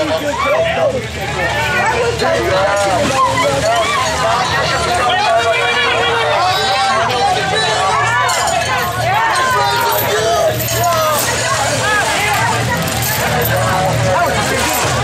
I was trying to